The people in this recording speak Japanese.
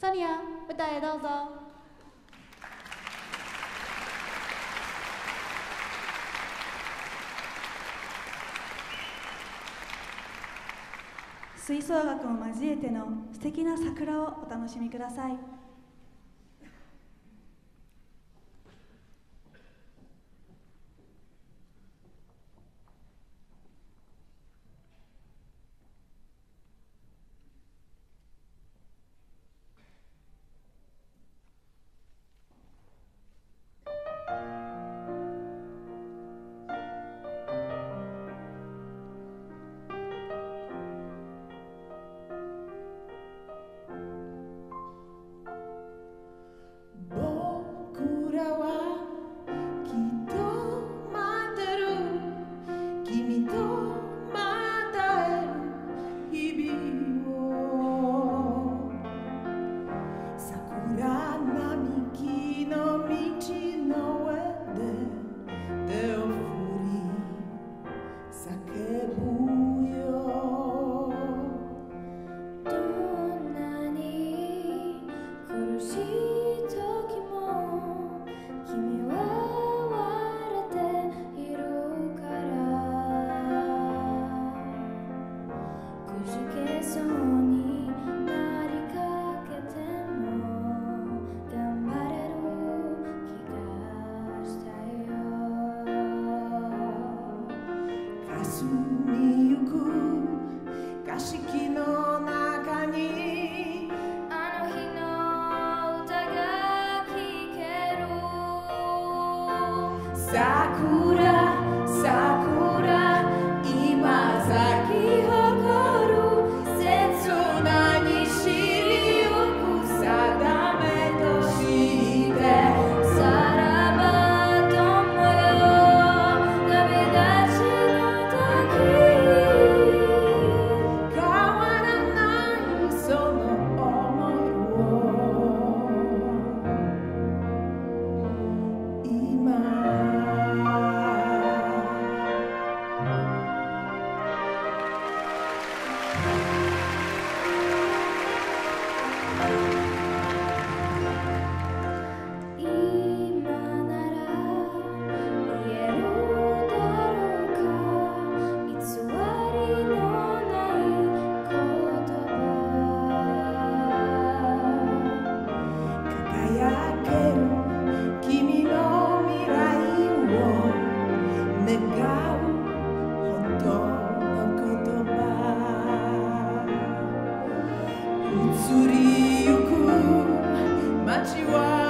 ソニア舞台へどうぞ吹奏楽を交えての素敵な桜をお楽しみください移りゆく街は